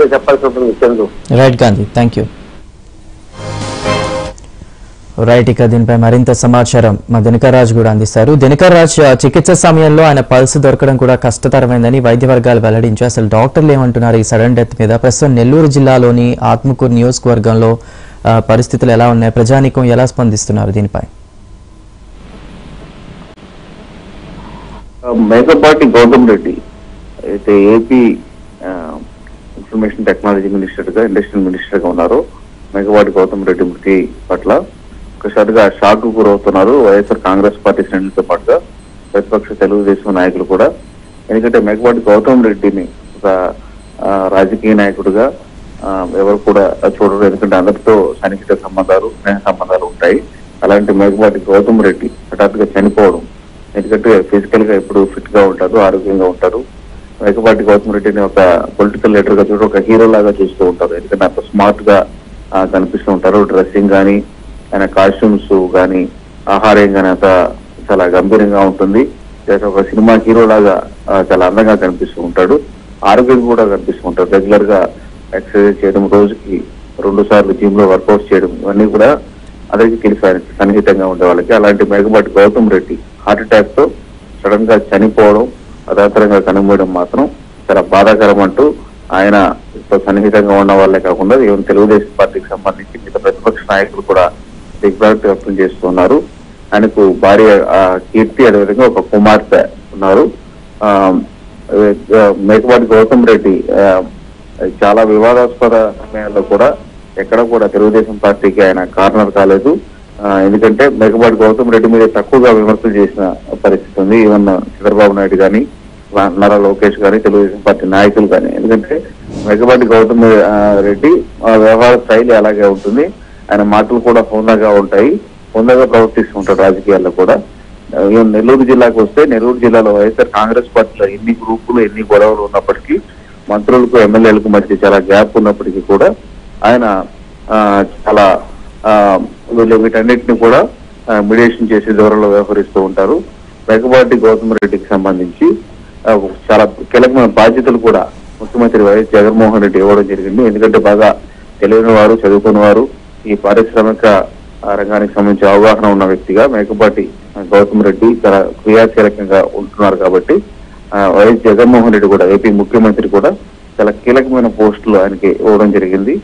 చెప్పాల్సి ఉంటుంది Chandu. Right Gandhi thank you right ఇక దీనిపై మరింత సమాచారం మా దినకర్ రాజ్ కూడా అందిస్తారు. దినకర్ రాజ్ చికిత్స సమయంలో ఆయన పల్స్ దొరకడం కూడా కష్టతరమైందని వైద్య వర్గాలు వెల్లడించాయి. అసలు డాక్టర్లు ఏమంటున్నారు ఈ సడన్ డెత్ మీద? ప్రస్తుతం నెల్లూరు జిల్లాలోని ఆత్మకూరు నియోజకవర్గంలో పరిస్థితులు ఎలా ఉన్నాయి? ప్రజానీకం ఎలా స్పందిస్తున్నారు దీనిపై? మేకపాటి గౌతమ్ రెడ్డి అయితే ఏపీ ఇన్ఫర్మేషన్ టెక్నాలజీ మినిస్టర్గా ఇండస్ట్రియల్ మినిస్టర్గా ఉన్నారు. మెగవాడి గౌతమ్ రెడ్డి మృతి పట్ల. ఒకసారిగా షాక్కు గురవుతున్నారు వైఎస్ఆర్ కాంగ్రెస్ పార్టీ శ్రేణులతో పాటుగా. ప్రతిపక్ష తెలుగుదేశం నాయకులు కూడా. ఎందుకంటే మెగవాడి గౌతమ్ రెడ్డిని ఒక రాజకీయ నాయకుడిగా ఎవరు కూడా చూడరు. ఎందుకంటే అందరితో సన్నిహిత సంబంధాలు స్నేహ సంబంధాలు ఉంటాయి. అలాంటి మేకపాటి గౌతమ్ రెడ్డి హఠాత్తుగా చనిపోవడం. ఎందుకంటే ఫిజికల్గా ఎప్పుడు ఫిట్గా ఉంటారు ఆరోగ్యంగా ఉంటారు. మేకపాటి గౌతమ్ రెడ్డిని ఒక పొలిటికల్ లీడర్గా చూడ ఒక హీరో లాగా చూస్తూ ఉంటారు. ఎందుకంటే అంత స్మార్ట్గా కనిపిస్తూ ఉంటారు. డ్రెస్సింగ్ కానీ ఆయన కాస్ట్యూమ్స్ కానీ ఆహారం కానీ అంత చాలా గంభీరంగా ఉంటుంది. ఒక సినిమా హీరో లాగా చాలా అందంగా కనిపిస్తూ ఉంటాడు. ఆరోగ్యం కూడా కనిపిస్తూ ఉంటాడు. రెగ్యులర్గా ఎక్సర్సైజ్ చేయడం రోజుకి రెండు సార్లు జిమ్లో వర్కౌట్ చేయడం ఇవన్నీ కూడా అందరికీ తెలిసి సన్నిహితంగా ఉండే వాళ్ళకి. అలాంటి మేకపాటి గౌతమ్ రెడ్డి హార్ట్ అటాక్తో సడన్గా చనిపోవడం అదాతరంగా కనుగొనడం మాత్రం చాలా బాధాకరం అంటూ ఆయన సన్నిహితంగా ఉన్న వాళ్ళే కాకుండా ఈవెన్ తెలుగుదేశం పార్టీకి సంబంధించి మిగతా ప్రతిపక్ష నాయకులు కూడా దిగ్భ్రాంతి వ్యక్తం చేస్తున్నారు. ఆయనకు భార్య కీర్తి అదేవిధంగా ఒక కుమార్తె ఉన్నారు. మేకపాటి గౌతమ్ రెడ్డి చాలా వివాదాస్పద సమయాల్లో కూడా ఎక్కడ కూడా తెలుగుదేశం పార్టీకి ఆయన కార్నర్ కాలేదు. ఎందుకంటే మేకపాటి గౌతమ్ రెడ్డి మీద తక్కువగా విమర్శలు చేసిన పరిస్థితి ఉంది. ఈవెన్ చంద్రబాబు నాయుడు కానీ నారా లోకేష్ కానీ తెలుగుదేశం పార్టీ నాయకులు కానీ ఎందుకంటే మేకపాటి గౌతమ్ రెడ్డి వ్యవహార శైలి అలాగే ఉంటుంది. ఆయన మాటలు కూడా హోందాగా ఉంటాయి. హోందాగా ప్రవర్తిస్తూ ఉంటారు రాజకీయాల్లో కూడా. ఈవెన్ నెల్లూరు జిల్లాకు వస్తే నెల్లూరు జిల్లాలో వైఎస్ఆర్ కాంగ్రెస్ పార్టీలో ఎన్ని గ్రూపులు ఎన్ని గొడవలు ఉన్నప్పటికీ మంత్రులకు ఎమ్మెల్యేలకు మధ్య చాలా గ్యాప్ ఉన్నప్పటికీ కూడా ఆయన చాలా వీళ్ళు వీటన్నిటిని కూడా మీడియేషన్ చేసే దూరంలో వ్యవహరిస్తూ ఉంటారు. మేకపాటి గౌతమ్ రెడ్డికి సంబంధించి చాలా కీలకమైన బాధ్యతలు కూడా ముఖ్యమంత్రి వైఎస్ జగన్మోహన్ రెడ్డి ఇవ్వడం జరిగింది. ఎందుకంటే బాగా తెలియని వారు చదువుకుని వారు ఈ పారిశ్రామిక రంగానికి సంబంధించి అవగాహన ఉన్న వ్యక్తిగా మేకపాటి గౌతమ్ రెడ్డి చాలా క్రియాశీలకంగా ఉంటున్నారు కాబట్టి వైఎస్ జగన్మోహన్ రెడ్డి కూడా ఏపీ ముఖ్యమంత్రి కూడా చాలా కీలకమైన పోస్టులు ఆయనకి ఇవ్వడం జరిగింది.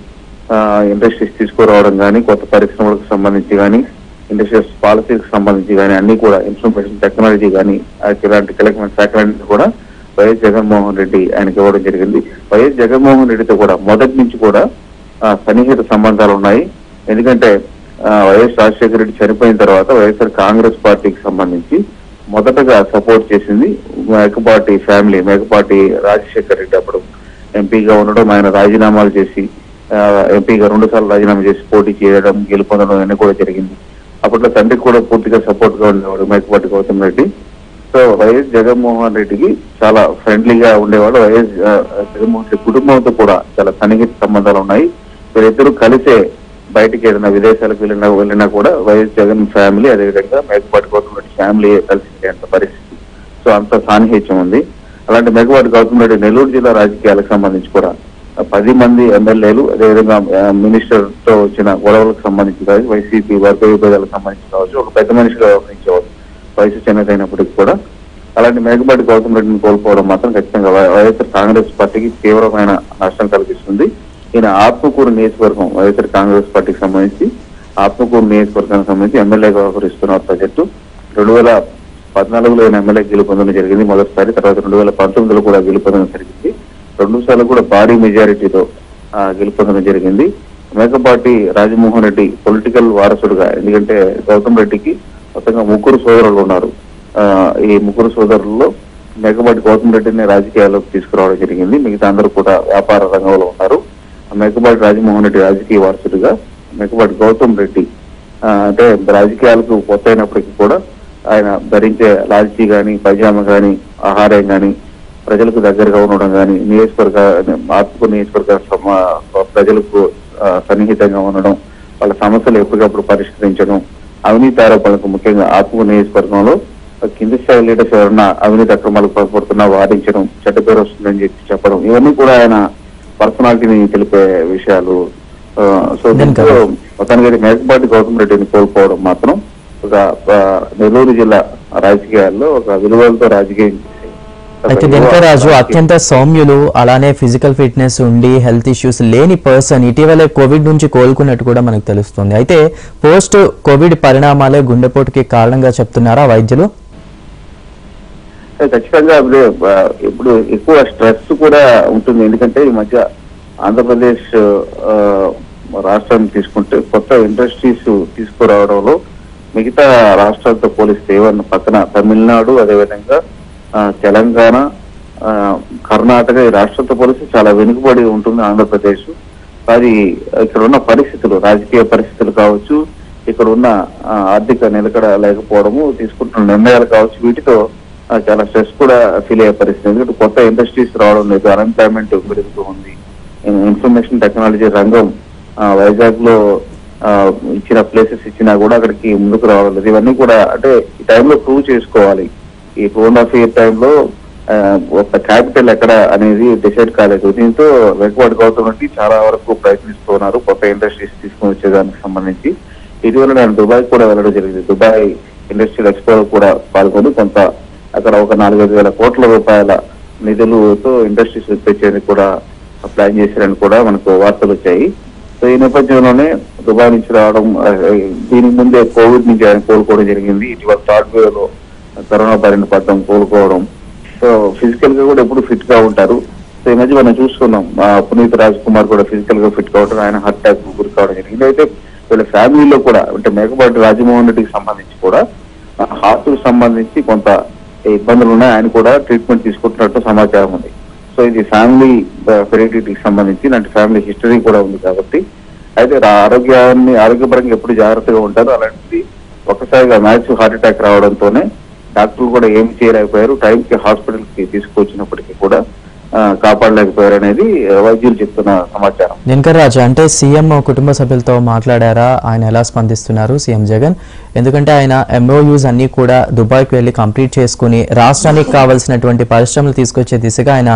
ఇండస్ట్రీస్ తీసుకురావడం కానీ కొత్త పరిశ్రమలకు సంబంధించి కానీ ఇండస్ట్రీస్ పాలసీకి సంబంధించి కానీ అన్ని కూడా ఇన్ఫర్మేషన్ టెక్నాలజీ కానీ ఇలాంటి కీలకమైన శాఖలన్నీ కూడా వైఎస్ జగన్మోహన్ రెడ్డి ఆయనకి ఇవ్వడం జరిగింది. వైఎస్ జగన్మోహన్ రెడ్డితో కూడా మొదటి నుంచి కూడా సన్నిహిత సంబంధాలు ఉన్నాయి. ఎందుకంటే వైఎస్ రాజశేఖర రెడ్డి చనిపోయిన తర్వాత వైఎస్ఆర్ కాంగ్రెస్ పార్టీకి సంబంధించి మొదటగా సపోర్ట్ చేసింది మేకపాటి ఫ్యామిలీ మేకపాటి రాజశేఖర రెడ్డి అప్పుడు. ఎంపీగా ఉండడం ఆయన రాజీనామాలు చేసి ఎంపీగా రెండు సార్లు రాజీనామా చేసి పోటీ చేయడం గెలుపొందడం అన్నీ కూడా జరిగింది. అప్పట్లో తండ్రికి కూడా పూర్తిగా సపోర్ట్గా ఉండేవాడు మేకపాటి గౌతమ్ రెడ్డి. సో వైఎస్ జగన్మోహన్ రెడ్డికి చాలా ఫ్రెండ్లీగా ఉండేవాడు. వైఎస్ జగన్మోహన్ రెడ్డి కుటుంబంతో కూడా చాలా సన్నిహిత సంబంధాలు ఉన్నాయి. వీరిద్దరూ కలిసే బయటికి ఏదైనా విదేశాలకు వెళ్ళినా వెళ్ళినా కూడా వైఎస్ జగన్ ఫ్యామిలీ అదేవిధంగా మేకపాటి గౌతమ్ రెడ్డి ఫ్యామిలీ కలిసి పరిస్థితి. సో అంత సాన్నిహిత్యం ఉంది. అలాంటి మేకపాటి గౌతమ్ రెడ్డి నెల్లూరు జిల్లా రాజకీయాలకు సంబంధించి కూడా పది మంది ఎమ్మెల్యేలు అదేవిధంగా మినిస్టర్తో వచ్చిన గొడవలకు సంబంధించి కావచ్చు వైసీపీ వర్గ విభేదాలకు సంబంధించి కావచ్చు ఒక పెద్ద మనిషిగా వ్యవహరించేవారు. వయసు చిన్నదైనప్పటికీ కూడా. అలాంటి మేకపాటి గౌతమ్ రెడ్డిని కోల్పోవడం మాత్రం ఖచ్చితంగా వైఎస్ఆర్ కాంగ్రెస్ పార్టీకి తీవ్రమైన నష్టం కలిగిస్తుంది. ఈయన ఆత్మకూరు నియోజకవర్గం వైఎస్ఆర్ కాంగ్రెస్ పార్టీకి సంబంధించి ఆత్మకూరు నియోజకవర్గానికి సంబంధించి ఎమ్మెల్యేగా వ్యవహరిస్తున్నారు ప్రజెక్టు రెండు వేల పద్నాలుగులో ఆయన ఎమ్మెల్యే గెలుపొందడం జరిగింది. మొదటిసారి తర్వాత రెండు వేల పంతొమ్మిదిలో కూడా గెలుపొందడం జరిగింది. రెండు సార్లు కూడా భారీ మెజారిటీతో గెలుపొందడం జరిగింది. మేకపాటి రాజమోహన్ రెడ్డి పొలిటికల్ వారసుడుగా ఎందుకంటే గౌతమ్ రెడ్డికి మొత్తంగా ముగ్గురు సోదరులు ఉన్నారు. ఈ ముగ్గురు సోదరుల్లో మేకపాటి గౌతమ్ రెడ్డిని రాజకీయాల్లోకి తీసుకురావడం జరిగింది. మిగతా అందరూ కూడా వ్యాపార రంగంలో ఉన్నారు. మేకపాటి రాజమోహన్ రెడ్డి రాజకీయ వారసుడిగా మేకపాటి గౌతమ్ రెడ్డి అంటే రాజకీయాలకు కొత్త అయినప్పటికీ కూడా ఆయన ధరించే లాల్చీ కానీ పైజామా కానీ ఆహారం కానీ ప్రజలకు దగ్గరగా ఉండడం గాని నియోజకవర్గ ఆత్మకూరు నియోజకవర్గ ప్రజలకు సన్నిహితంగా ఉండడం వాళ్ళ సమస్యలు ఎప్పటికప్పుడు పరిష్కరించడం అవినీతి ఆరోపణలకు ముఖ్యంగా ఆత్మకూరు నియోజకవర్గంలో కింది స్థాయి లీడర్స్ ఎవరన్నా అవినీతి అక్రమాలకు పాల్పడుతున్నా వాదించడం చెడ్డ పేరు వస్తుందని చెప్పి చెప్పడం ఇవన్నీ కూడా ఆయన పర్సనాలిటీని తెలిపే విషయాలు. సో దీంతో మొత్తానికి మేకపాటి గౌతమ్ రెడ్డిని కోల్పోవడం మాత్రం ఒక నెల్లూరు జిల్లా రాజకీయాల్లో ఒక విలువలతో రాజకీయం అయితే రాజకీయ- అత్యంత సౌమ్యులు అలానే ఫిజికల్ ఫిట్నెస్ ఉండి హెల్త్ ఇష్యూస్ లేని పర్సన్ ఇటీవలే కోవిడ్ నుంచి కోలుకున్నట్టు కూడా మనకు తెలుస్తుంది. అయితే పోస్ట్ కోవిడ్ పరిణామాలే గుండెపోటుకి కారణంగా చెప్తున్నారా వైద్యులు? ఖచ్చితంగా ఇప్పుడు ఎక్కువ స్ట్రెస్ కూడా ఉంటుంది. ఎందుకంటే ఈ మధ్య ఆంధ్రప్రదేశ్ రాష్ట్రాన్ని తీసుకుంటే కొత్త ఇండస్ట్రీస్ తీసుకురావడంలో మిగతా రాష్ట్రాలతో పోలిస్తే ఏమన్నా పక్కన తమిళనాడు అదేవిధంగా తెలంగాణ కర్ణాటక ఈ రాష్ట్రంతో పోలిసి చాలా వెనుకబడి ఉంటుంది ఆంధ్రప్రదేశ్. అది ఇక్కడ ఉన్న పరిస్థితులు రాజకీయ పరిస్థితులు కావచ్చు ఇక్కడ ఉన్న ఆర్థిక నిలకడ లేకపోవడము తీసుకుంటున్న నిర్ణయాలు కావచ్చు వీటితో చాలా స్ట్రెస్ కూడా ఫీల్ అయ్యే పరిస్థితి. ఎందుకంటే కొత్త ఇండస్ట్రీస్ రావడం లేదు అన్ఎంప్లాయ్మెంట్ పెరుగుతూ ఉంది. ఇన్ఫర్మేషన్ టెక్నాలజీ రంగం వైజాగ్లో ఇచ్చిన ప్లేసెస్ ఇచ్చినా కూడా అక్కడికి ముందుకు రావడం లేదు. ఇవన్నీ కూడా అంటే ఈ టైంలో ప్రూవ్ చేసుకోవాలి. ఈ టూ అండ్ హాఫ్ ఇయర్ టైంలో ఒక క్యాపిటల్ ఎక్కడ అనేది డిసైడ్ కాలేదు. దీంతో వెనుకబాటు గౌతమ్ చాలా వరకు ప్రయత్నిస్తున్నారు కొత్త ఇండస్ట్రీస్ తీసుకుని వచ్చేదానికి సంబంధించి. ఇటీవల నేను దుబాయ్ కూడా వెళ్ళడం జరిగింది. దుబాయ్ ఇండస్ట్రియల్ ఎక్స్పో కూడా పాల్గొని కొంత అక్కడ ఒక నాలుగైదు వేల కోట్ల రూపాయల నిధులతో ఇండస్ట్రీస్ తెచ్చేందుకు కూడా ప్లాన్ చేశారని కూడా మనకు వార్తలు వచ్చాయి. సో ఈ నేపథ్యంలోనే దుబాయ్ నుంచి రావడం దీనికి ముందే కోవిడ్ నుంచి ఆయన కోలుకోవడం జరిగింది. ఇటీవల థర్డ్ వేవ్లో కరోనా బారిన పడడం కోలుకోవడం. సో ఫిజికల్గా కూడా ఎప్పుడు ఫిట్గా ఉంటారు. సో ఈ మధ్య మనం చూసుకున్నాం ఆ, పునీత్ రాజ్ కుమార్ కూడా ఫిజికల్గా ఫిట్ కావడం ఆయన హార్ట్ అటాక్ గురి కావడం జరిగింది. అయితే వీళ్ళ ఫ్యామిలీలో కూడా అంటే మేకపాటి రాజమోహన్ రెడ్డికి సంబంధించి కూడా హార్ట్ సంబంధించి కొంత ఇబ్బందులు ఉన్నాయి. ఆయన కూడా ట్రీట్మెంట్ తీసుకుంటున్నట్టు సమాచారం ఉంది. సో ఇది ఫ్యామిలీ పెరిగిటీకి సంబంధించి ఇలాంటి ఫ్యామిలీ హిస్టరీ కూడా ఉంది కాబట్టి అయితే ఆరోగ్యాన్ని ఆరోగ్యపరంగా ఎప్పుడు జాగ్రత్తగా ఉంటారు అలాంటిది ఒకసారిగా మ్యాచ్ హార్ట్ అటాక్ రావడంతోనే డాక్టర్లు కూడా ఏమి చేయలేకపోయారు. టైంకి హాస్పిటల్కి తీసుకొచ్చినప్పటికీ కూడా కాపాడలేకపోయారు అనేది వైద్యులు చెప్తున్న సమాచారం. దినకర్ రాజు అంటే సీఎం కుటుంబ సభ్యులతో మాట్లాడారా? ఆయన ఎలా స్పందిస్తున్నారు సీఎం జగన్? ఎందుకంటే ఆయన ఎంఓయూస్ అన్ని కూడా దుబాయ్కి వెళ్ళి కంప్లీట్ చేసుకుని రాష్ట్రానికి కావాల్సినటువంటి పరిశ్రమలు తీసుకొచ్చే దిశగా ఆయన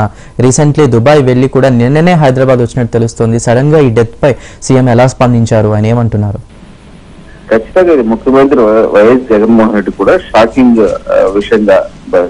రీసెంట్లీ దుబాయ్ వెళ్ళి కూడా నిన్ననే హైదరాబాద్ వచ్చినట్టు తెలుస్తుంది. సడన్గా ఈ డెత్ పై సీఎం ఎలా స్పందించారు? ఆయన ఏమంటున్నారు? ఖచ్చితంగా ఇది ముఖ్యమంత్రి వై- వైఎస్ జగన్మోహన్ రెడ్డి కూడా షాకింగ్ ఆ, విషయంగా బ-